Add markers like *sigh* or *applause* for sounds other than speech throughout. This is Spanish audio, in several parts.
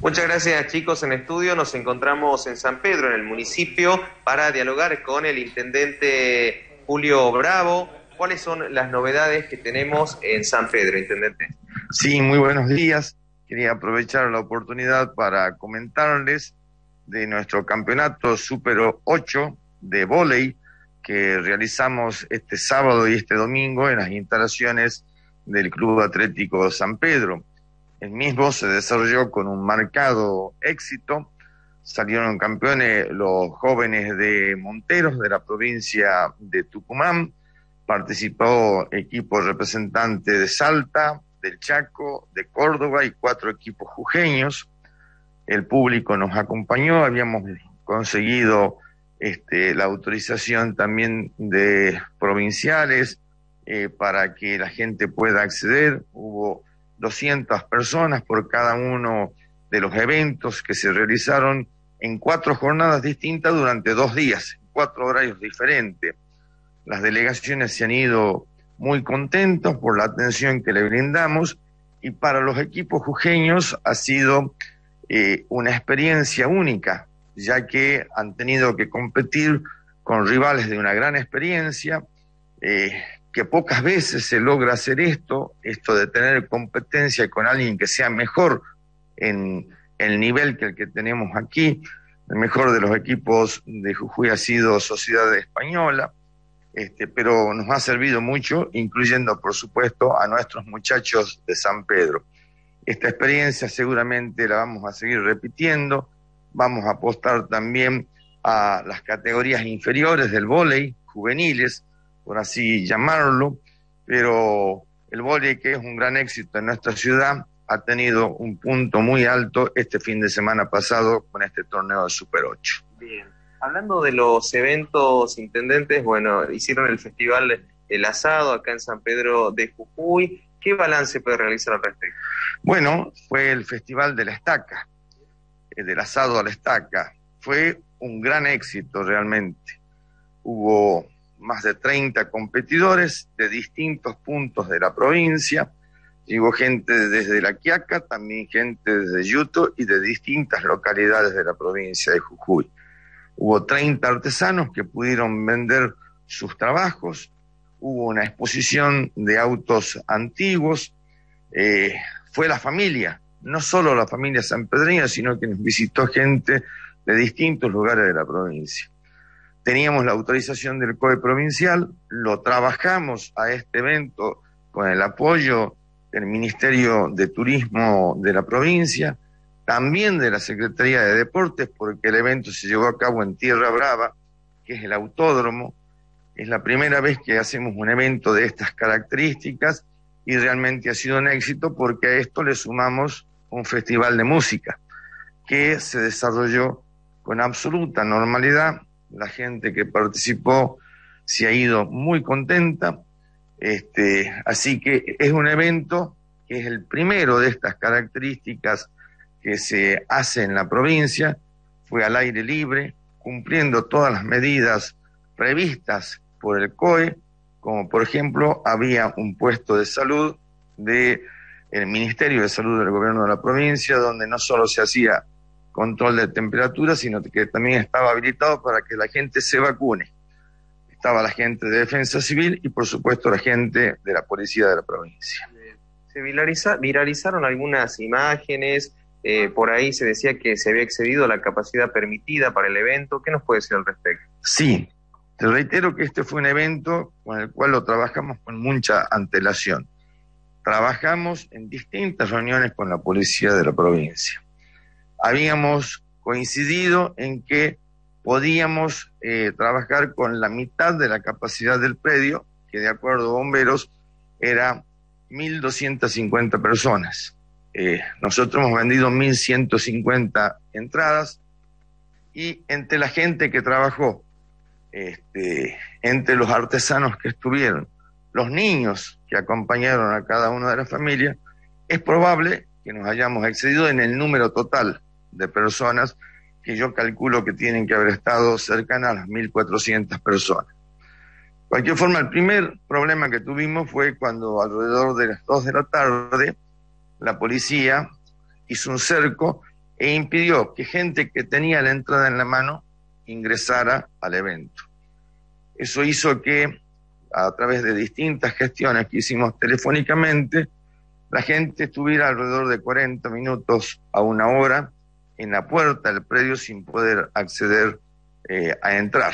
Muchas gracias chicos en estudio. Nos encontramos en San Pedro, en el municipio, para dialogar con el intendente Julio Bravo. ¿Cuáles son las novedades que tenemos en San Pedro, intendente? Sí, muy buenos días. Quería aprovechar la oportunidad para comentarles de nuestro campeonato Super 8 de vóley que realizamos este sábado y este domingo en las instalaciones del Club Atlético San Pedro. El mismo se desarrolló con un marcado éxito. Salieron campeones los jóvenes de Monteros de la provincia de Tucumán. Participó equipo representante de Salta, del Chaco, de Córdoba y cuatro equipos jujeños. El público nos acompañó, habíamos conseguido este, la autorización también de provinciales eh, para que la gente pueda acceder. Hubo 200 personas por cada uno de los eventos que se realizaron en cuatro jornadas distintas durante dos días, cuatro horarios diferentes. Las delegaciones se han ido muy contentos por la atención que le brindamos y para los equipos jujeños ha sido eh, una experiencia única, ya que han tenido que competir con rivales de una gran experiencia, eh, que pocas veces se logra hacer esto, esto de tener competencia con alguien que sea mejor en el nivel que el que tenemos aquí. El mejor de los equipos de Jujuy ha sido Sociedad Española, este, pero nos ha servido mucho, incluyendo, por supuesto, a nuestros muchachos de San Pedro. Esta experiencia seguramente la vamos a seguir repitiendo, vamos a apostar también a las categorías inferiores del vóley, juveniles, por así llamarlo, pero el vóley, que es un gran éxito en nuestra ciudad, ha tenido un punto muy alto este fin de semana pasado con este torneo de Super 8. Bien. Hablando de los eventos intendentes, bueno, hicieron el festival El Asado acá en San Pedro de Jujuy. ¿Qué balance puede realizar al respecto? Bueno, fue el Festival de la Estaca, el del asado a la estaca. Fue un gran éxito realmente. Hubo más de 30 competidores de distintos puntos de la provincia. Llegó gente desde La Quiaca, también gente desde Yuto y de distintas localidades de la provincia de Jujuy. Hubo 30 artesanos que pudieron vender sus trabajos, hubo una exposición de autos antiguos, eh, fue la familia, no solo la familia sanpedreña, sino que nos visitó gente de distintos lugares de la provincia teníamos la autorización del COE provincial, lo trabajamos a este evento con el apoyo del Ministerio de Turismo de la provincia, también de la Secretaría de Deportes, porque el evento se llevó a cabo en Tierra Brava, que es el autódromo. Es la primera vez que hacemos un evento de estas características y realmente ha sido un éxito porque a esto le sumamos un festival de música que se desarrolló con absoluta normalidad la gente que participó se ha ido muy contenta. Este, así que es un evento que es el primero de estas características que se hace en la provincia. Fue al aire libre, cumpliendo todas las medidas previstas por el COE, como por ejemplo había un puesto de salud del Ministerio de Salud del Gobierno de la provincia, donde no solo se hacía control de temperatura, sino que también estaba habilitado para que la gente se vacune. Estaba la gente de Defensa Civil y por supuesto la gente de la Policía de la provincia. Se viralizaron algunas imágenes, eh, por ahí se decía que se había excedido la capacidad permitida para el evento. ¿Qué nos puede decir al respecto? Sí, te reitero que este fue un evento con el cual lo trabajamos con mucha antelación. Trabajamos en distintas reuniones con la policía de la provincia habíamos coincidido en que podíamos eh, trabajar con la mitad de la capacidad del predio, que de acuerdo a bomberos era 1.250 personas. Eh, nosotros hemos vendido 1.150 entradas y entre la gente que trabajó, este, entre los artesanos que estuvieron, los niños que acompañaron a cada una de las familias, es probable que nos hayamos excedido en el número total de personas que yo calculo que tienen que haber estado cercanas a las 1.400 personas. De cualquier forma, el primer problema que tuvimos fue cuando alrededor de las 2 de la tarde la policía hizo un cerco e impidió que gente que tenía la entrada en la mano ingresara al evento. Eso hizo que a través de distintas gestiones que hicimos telefónicamente, la gente estuviera alrededor de 40 minutos a una hora en la puerta del predio sin poder acceder eh, a entrar.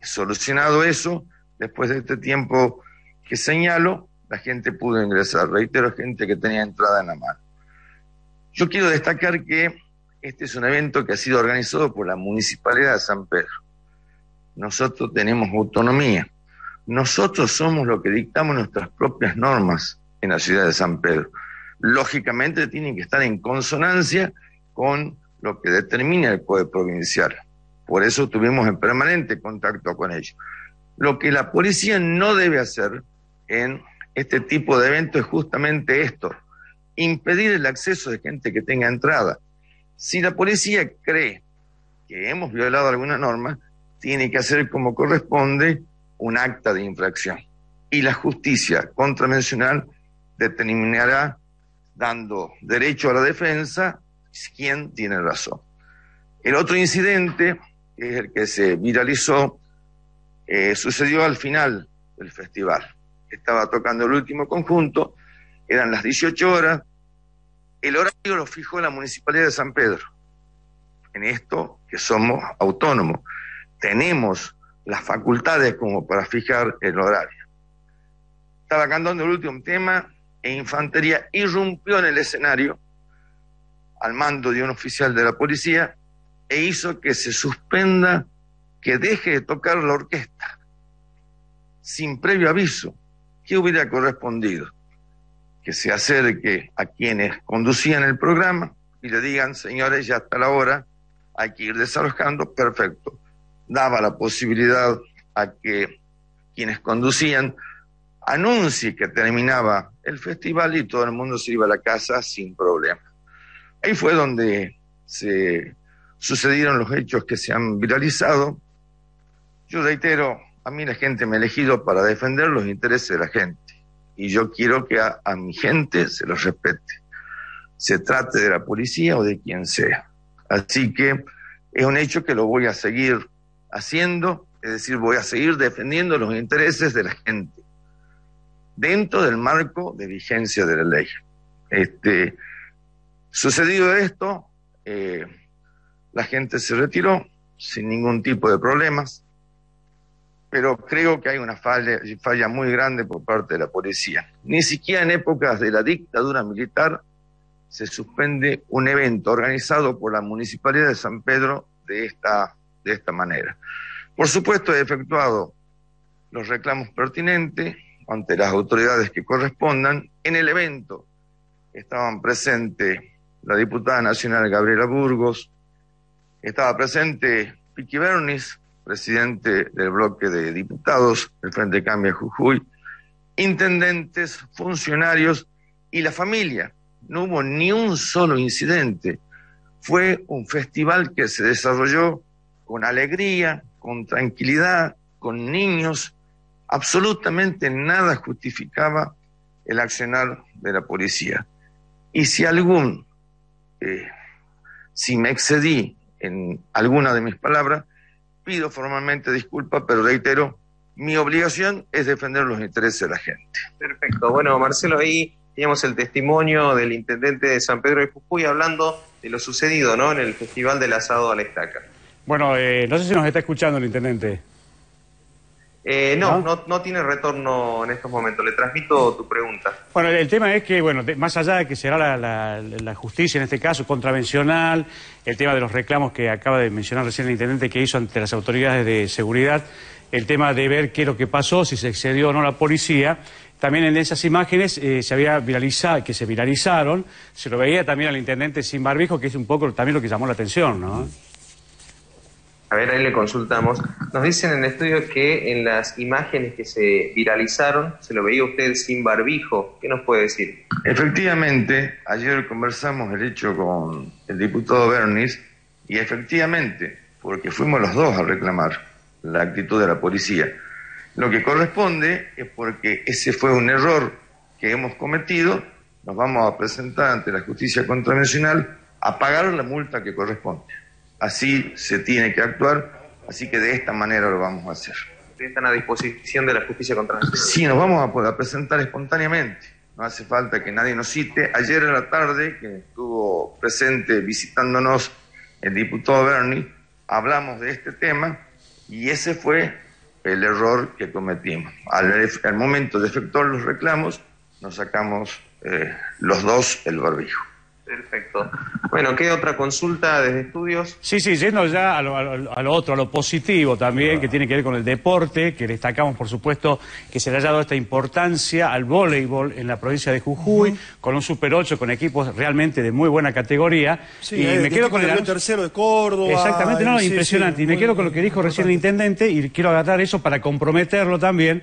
Solucionado eso, después de este tiempo que señalo, la gente pudo ingresar. Reitero, gente que tenía entrada en la mano. Yo quiero destacar que este es un evento que ha sido organizado por la Municipalidad de San Pedro. Nosotros tenemos autonomía. Nosotros somos los que dictamos nuestras propias normas en la ciudad de San Pedro. Lógicamente tienen que estar en consonancia con lo que determina el Código Provincial. Por eso estuvimos en permanente contacto con ellos. Lo que la policía no debe hacer en este tipo de eventos es justamente esto, impedir el acceso de gente que tenga entrada. Si la policía cree que hemos violado alguna norma, tiene que hacer como corresponde un acta de infracción. Y la justicia contravencional determinará, dando derecho a la defensa, quién tiene razón. El otro incidente, que es el que se viralizó, eh, sucedió al final del festival. Estaba tocando el último conjunto, eran las 18 horas, el horario lo fijó la Municipalidad de San Pedro. En esto que somos autónomos, tenemos las facultades como para fijar el horario. Estaba cantando el último tema e Infantería irrumpió en el escenario al mando de un oficial de la policía e hizo que se suspenda, que deje de tocar la orquesta, sin previo aviso. ¿Qué hubiera correspondido? Que se acerque a quienes conducían el programa y le digan, señores, ya está la hora, hay que ir desalojando, perfecto daba la posibilidad a que quienes conducían anuncie que terminaba el festival y todo el mundo se iba a la casa sin problema. Ahí fue donde se sucedieron los hechos que se han viralizado. Yo reitero, a mí la gente me ha elegido para defender los intereses de la gente y yo quiero que a, a mi gente se los respete, se trate de la policía o de quien sea. Así que es un hecho que lo voy a seguir haciendo, es decir, voy a seguir defendiendo los intereses de la gente dentro del marco de vigencia de la ley. Este, sucedido esto, eh, la gente se retiró sin ningún tipo de problemas, pero creo que hay una falla, falla muy grande por parte de la policía. Ni siquiera en épocas de la dictadura militar se suspende un evento organizado por la Municipalidad de San Pedro de esta de esta manera. Por supuesto, he efectuado los reclamos pertinentes ante las autoridades que correspondan. En el evento estaban presentes la diputada nacional Gabriela Burgos, estaba presente Piqui Bernis, presidente del bloque de diputados del Frente Cambia Jujuy, intendentes, funcionarios y la familia. No hubo ni un solo incidente. Fue un festival que se desarrolló con alegría, con tranquilidad, con niños. Absolutamente nada justificaba el accionar de la policía. Y si algún, eh, si me excedí en alguna de mis palabras, pido formalmente disculpas, pero reitero, mi obligación es defender los intereses de la gente. Perfecto. Bueno, Marcelo, ahí teníamos el testimonio del intendente de San Pedro de Jujuy hablando de lo sucedido ¿no? en el Festival del Asado a la Estaca. Bueno, eh, no sé si nos está escuchando el intendente. Eh, no, ¿No? ¿No? tiene retorno en estos momentos. Le transmito tu pregunta. Bueno, el tema es que, bueno, más allá de que será la, la, justicia en este caso contravencional, el tema de los reclamos que acaba de mencionar recién el intendente que hizo ante las autoridades de seguridad, el tema de ver qué es lo que pasó, si se excedió o no la policía. También en esas imágenes eh, se había viralizado, que se viralizaron, se lo veía también al intendente sin barbijo, que es un poco también lo que llamó la atención, ¿no? A ver, ahí le consultamos. Nos dicen en el estudio que en las imágenes que se viralizaron se lo veía usted sin barbijo. ¿Qué nos puede decir? Efectivamente, ayer conversamos el hecho con el diputado Bernis y efectivamente, porque fuimos los dos a reclamar la actitud de la policía. Lo que corresponde es porque ese fue un error que hemos cometido, nos vamos a presentar ante la justicia contravencional a pagar la multa que corresponde. Así se tiene que actuar, así que de esta manera lo vamos a hacer. ¿Están a disposición de la justicia contra Sí, nos vamos a poder presentar espontáneamente. No hace falta que nadie nos cite. Ayer en la tarde, que estuvo presente visitándonos el diputado Bernie, hablamos de este tema y ese fue el error que cometimos. Al, momento de efectuar los reclamos, nos sacamos eh, los dos el barbijo. Perfecto. Bueno, ¿qué otra consulta desde estudios? Sí, sí, yendo ya a lo, otro, a lo positivo también, que tiene que ver con el deporte, que destacamos, por supuesto, que se le haya dado esta importancia al voleibol en la provincia de Jujuy, con un Super 8, con equipos realmente de muy buena categoría. Sí, y me quedo con el tercero de Córdoba. Exactamente, no, impresionante. y me quedo con lo que dijo recién el intendente y quiero agarrar eso para comprometerlo también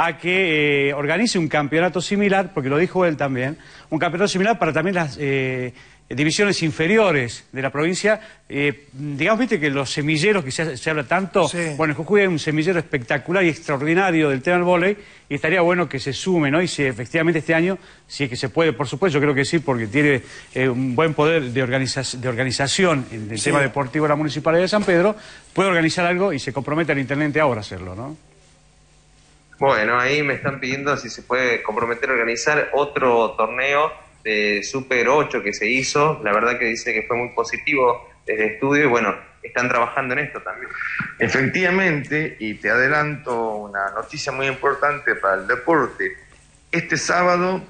a que eh, organice un campeonato similar, porque lo dijo él también, un campeonato similar para también las eh, divisiones inferiores de la provincia. Eh, digamos, viste que los semilleros que se, habla tanto, bueno, en Jujuy hay un semillero espectacular y extraordinario del tema del vóley y estaría bueno que se sume, ¿no? Y si efectivamente este año, si es que se puede, por supuesto, yo creo que sí, porque tiene un buen poder de, de organización en el tema deportivo de la Municipalidad de San Pedro, puede organizar algo y se compromete al intendente ahora a hacerlo, ¿no? Bueno, ahí me están pidiendo si se puede comprometer a organizar otro torneo de Super 8 que se hizo. La verdad que dice que fue muy positivo desde estudio y bueno, están trabajando en esto también. Efectivamente, y te adelanto una noticia muy importante para el deporte. Este sábado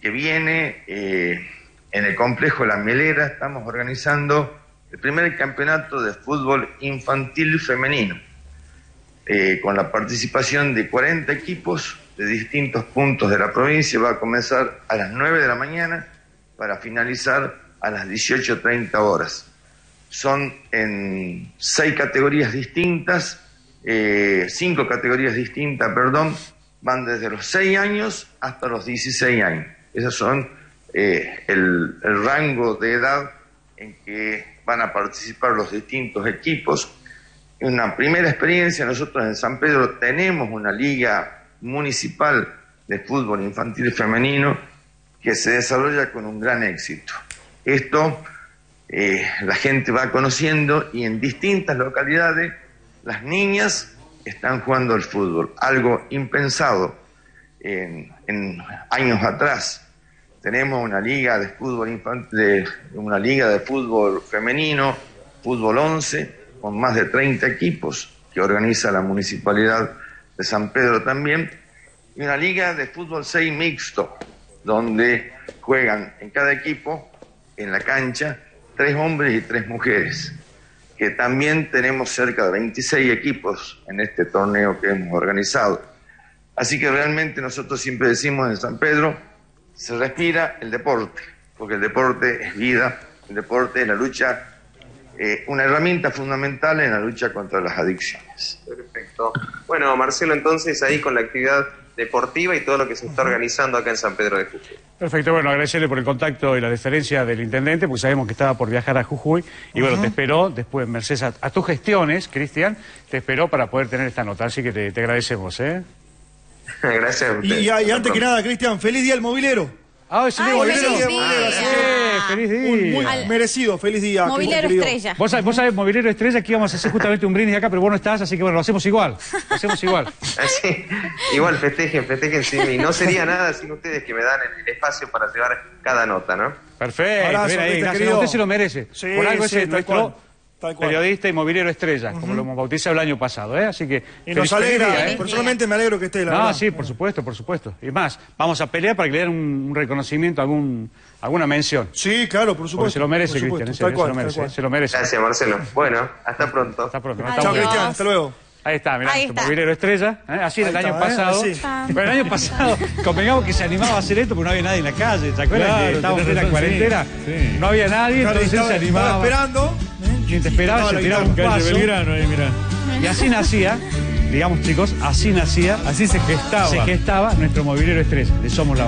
que viene eh, en el complejo La Melera estamos organizando el primer campeonato de fútbol infantil femenino. Eh, con la participación de 40 equipos de distintos puntos de la provincia. Va a comenzar a las 9 de la mañana para finalizar a las 18.30 horas. Son en seis categorías distintas, eh, cinco categorías distintas, perdón, van desde los 6 años hasta los 16 años. Esos son eh, el rango de edad en que van a participar los distintos equipos una primera experiencia, nosotros en San Pedro tenemos una liga municipal de fútbol infantil femenino que se desarrolla con un gran éxito. Esto eh, la gente va conociendo y en distintas localidades las niñas están jugando al fútbol, algo impensado en, años atrás. Tenemos una liga de fútbol infantil, una liga de fútbol femenino, fútbol 11, con más de 30 equipos que organiza la Municipalidad de San Pedro también, y una liga de fútbol 6 mixto, donde juegan en cada equipo, en la cancha, tres hombres y tres mujeres, que también tenemos cerca de 26 equipos en este torneo que hemos organizado. Así que realmente nosotros siempre decimos en San Pedro, se respira el deporte, porque el deporte es vida, el deporte es la lucha eh, una herramienta fundamental en la lucha contra las adicciones. Perfecto. Bueno, Marcelo, entonces ahí con la actividad deportiva y todo lo que se está organizando acá en San Pedro de Jujuy. Perfecto, bueno, agradecerle por el contacto y la deferencia del intendente, porque sabemos que estaba por viajar a Jujuy, y bueno, te esperó, después, mercedes a, tus gestiones, Cristian, te esperó para poder tener esta nota, así que te, agradecemos, ¿eh? *laughs* Gracias a Y, y antes que nada, Cristian, feliz día al movilero. Ah, es Ay, feliz día. feliz día. muy merecido, feliz día. Movilero Estrella. Vos sabés, vos sabés, Movilero Estrella, que íbamos a hacer justamente un brindis acá, pero vos no estás, así que bueno, lo hacemos igual. Lo hacemos igual. *laughs* Así, igual, festejen, festejen sin mí. No sería nada sin ustedes que me dan el espacio para llevar cada nota, ¿no? Perfecto. Abrazo, ahí, gracias. Usted se lo merece. Sí, Por algo sí, es nuestro periodista y mobiliario estrella, como lo hemos bautizado el año pasado, ¿eh? Así que... Y nos alegra, ¿eh? personalmente me alegro que esté, la No, sí, por supuesto, por supuesto. Y más, vamos a pelear para que le den un, reconocimiento, algún, alguna mención. Sí, claro, por supuesto. se lo merece, Cristian, se, lo merece, se lo merece. Gracias, Marcelo. Bueno, hasta pronto. Hasta pronto. Chao, Cristian, hasta luego. Ahí está, mirá, mobiliario estrella. ¿eh? Así era el año ¿eh? pasado. Pero el año pasado, *laughs* convengamos que se animaba a hacer esto porque no había nadie en la calle. ¿Se acuerdan que estábamos en la cuarentena? No había nadie, entonces se animaba. Estaba esperando. Quien te esperaba se tiraba un paso. Y así nacía, digamos chicos, así nacía. Así se gestaba. Se gestaba nuestro mobiliario estrella. Le somos la